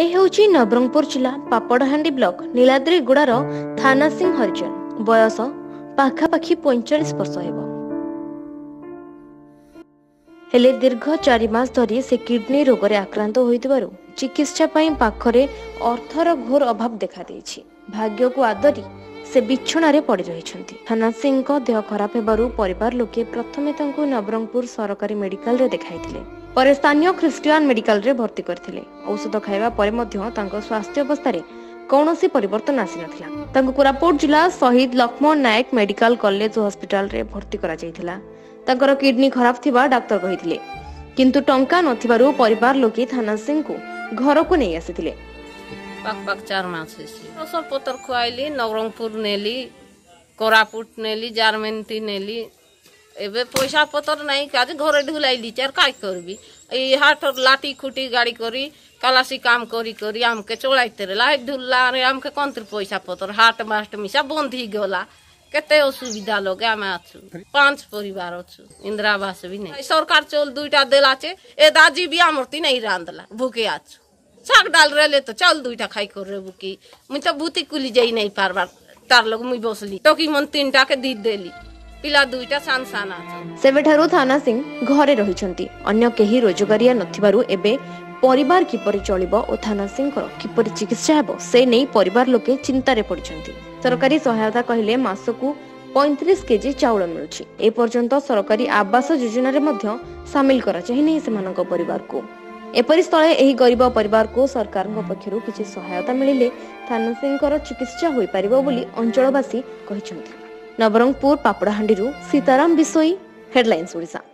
ଏ ହେଉଛି ନବରଙ୍ଗପୁର ଜିଲ୍ଲା ପାପଡ଼ହାଣ୍ଡି ବ୍ଲକ ନୀଳାଦ୍ରିଗୁଡ଼ାର ଥାନା ସିଂ ହରିଜନ। ବୟସ ପାଖାପାଖି ପଇଁଚାଳିଶ ବର୍ଷ ହେବ। ହେଲେ ଦୀର୍ଘ ଚାରି ମାସ ଧରି ସେ କିଡନୀ ରୋଗରେ ଆକ୍ରାନ୍ତ ହୋଇଥିବାରୁ ଚିକିତ୍ସା ପାଇଁ ପାଖରେ ଅର୍ଥର ଘୋର ଅଭାବ ଦେଖାଦେଇଛି। ଭାଗ୍ୟକୁ ଆଦରି ସେ ବିଛଣାରେ ପଡି ରହିଛନ୍ତି। ଥାନା ସିଂଙ୍କ ଦେହ ଖରାପ ହେବାରୁ ପରିବାର ଲୋକେ ପ୍ରଥମେ ତାଙ୍କୁ ନବରଙ୍ଗପୁର ସରକାରୀ ମେଡିକାଲରେ ଦେଖାଇଥିଲେ। ପରେ ସ୍ଥାନୀୟ ଖ୍ରୀଷ୍ଟିଆନ ମେଡିକାଲରେ ଭର୍ତ୍ତି କରିଥିଲେ। ଔଷଧ ଖାଇବା ପରେ ମଧ୍ୟ ତାଙ୍କ ସ୍ୱାସ୍ଥ୍ୟ ଅବସ୍ଥାରେ କୌଣସି ପରିବର୍ତ୍ତନ ଆସିନଥିଲା। ତାଙ୍କୁ କୋରାପୁଟ ଜିଲ୍ଲା ଶହୀଦ ଲକ୍ଷ୍ମଣ ନାୟକ ମେଡିକାଲ କଲେଜ ଓ ହସ୍ପିଟାଲରେ ଭର୍ତ୍ତି କରାଯାଇଥିଲା। ତାଙ୍କର କିଡନୀ ଖରାପ ଥିବା ଡାକ୍ତର କହିଥିଲେ। କିନ୍ତୁ ଟଙ୍କା ନଥିବାରୁ ପରିବାର ଲୋକେ ଥାନା ସିଂଙ୍କୁ ଘରକୁ ନେଇ ଆସିଥିଲେ। ଔଷଧ ପତ୍ର ଖୁଆଇଲି ନବରଙ୍ଗପୁର ନେଲି କୋରାପୁଟ ନେଲି ଜାରମେନ୍ତି ନେଲି। এবার পয়সা পতর নাই, কাজ ঘরে ঢুলাই লিচে আর কাজ করবি? এই হাটর লাঠি খুঁটি গাড়ি করি কালাসি কাম করি করি, আমাকে চড়াইতে রেলা ঢুললা আর আমাকে কন্ত্র পয়সা পতর, হাট মাস্ট মিশা বন্ধ হয়ে গলা। কেতে অসুবিধা লোক, আমি আছু, পাঁচ পরিবার অছু ইন্দিরাবাস বি নেই। সরকার চল দুইটা দেল আছে, এ দাজি বি আমর তিন এই রাঁধলা ভুকে আছু। শাক ডাল রেলে তো চল দুইটা খাই করে বুকি। মুই তো ভূতি কুলি যাই নাই পারবার, তার লোক মুই বসলি। তো কি মন তিনটাকে দিয়ে দিলি। ପିଲା ଦୁଇଟା ସାନ ସାନ ସେବେଠାରୁ ଥାନା ସିଂ ଘରେ ରହିଛନ୍ତି। ଅନ୍ୟ କେହି ରୋଜଗାରିଆ ନଥିବାରୁ ଏବେ ପରିବାର କିପରି ଚଳିବ ଓ ଥାନା ସିଂଙ୍କର କିପରି ଚିକିତ୍ସା ହେବ ସେ ନେଇ ପରିବାର ଲୋକେ ଚିନ୍ତାରେ ପଡିଛନ୍ତି। ସରକାରୀ ସହାୟତା କହିଲେ ମାସକୁ ପଇଁତିରିଶ କେଜି ଚାଉଳ ମିଳୁଛି। ଏପର୍ଯ୍ୟନ୍ତ ସରକାରୀ ଆବାସ ଯୋଜନାରେ ମଧ୍ୟ ସାମିଲ କରାଯାଇନାହିଁ ସେମାନଙ୍କ ପରିବାରକୁ। ଏପରି ସ୍ଥଳେ ଏହି ଗରିବ ପରିବାରକୁ ସରକାରଙ୍କ ପକ୍ଷରୁ କିଛି ସହାୟତା ମିଳିଲେ ଥାନା ସିଂଙ୍କର ଚିକିତ୍ସା ହୋଇପାରିବ ବୋଲି ଅଞ୍ଚଳବାସୀ କହିଛନ୍ତି। ନବରଙ୍ଗପୁର ପାପଡ଼ାହାଣ୍ଡିରୁ ସୀତାରାମ ବିଶୋଇ ହେଡଲାଇନ୍ସ ଓଡ଼ିଶା